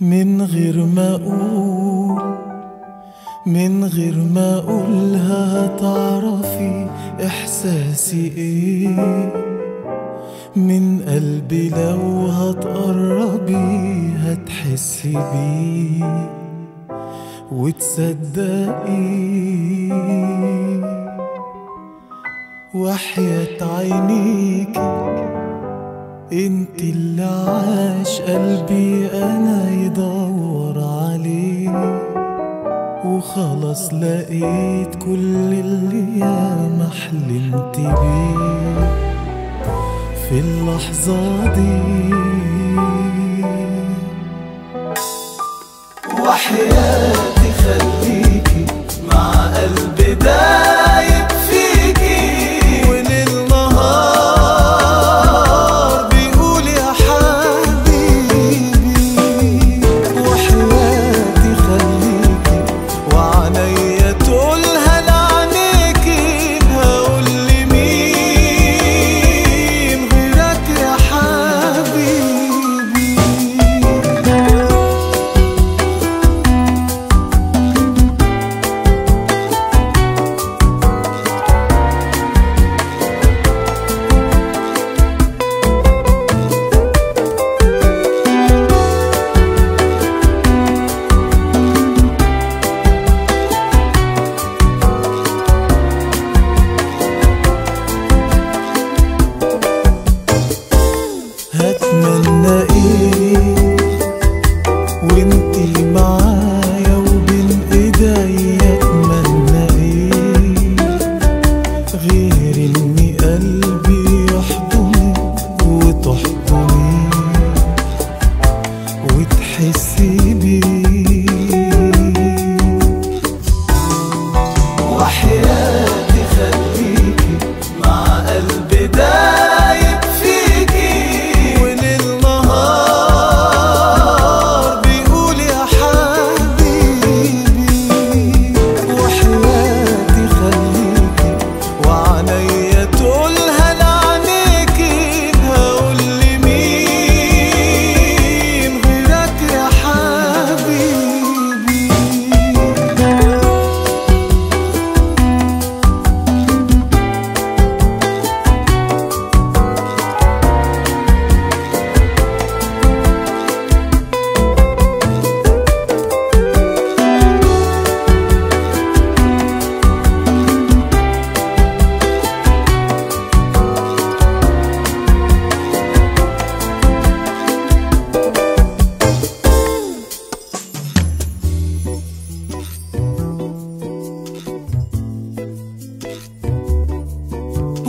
من غير ما أقول من غير ما أقولها هتعرفي إحساسي إيه؟ من قلبي لو هتقربي هتحسي بيه وتصدقي. وحياة عينيكي انت اللي عاش قلبي أنا عليه وخلاص لقيت كل اللي ياما حلمت بيه في اللحظة دي. وحياتي خليكي مع قلبي دايب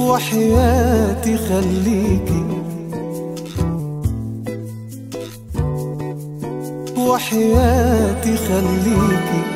وحياتي خليكي. وحياتي خليكي.